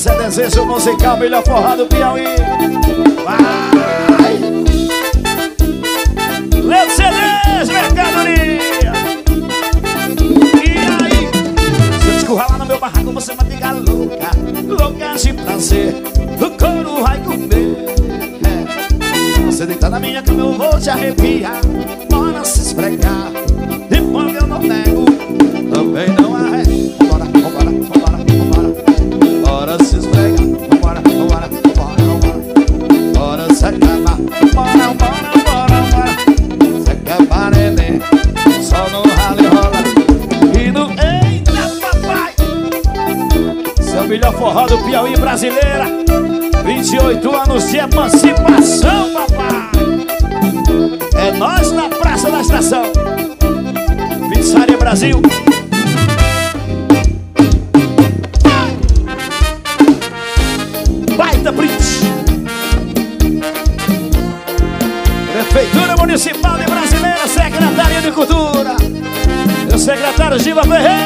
Esse é desejo musical, melhor forró do Piauí Vai! Leandro CDs, mercadoria E aí? Se eu lá no meu barraco, você vai ficar louca Louca de prazer O couro vai comer é. Você deitar na minha cama, eu vou te arrepiar Bora se esfregar se acabar Bora, bora, bora, bora Se acabar, neném Só no ralo e rola. E no Eita, papai! Seu melhor forró do Piauí brasileira. 28 anos de emancipação, papai. É nós na Praça da Estação. Pizzaria Brasil. Baita Prince Prefeitura Municipal de Brasileira Secretaria de Cultura. O secretário Giva Ferreira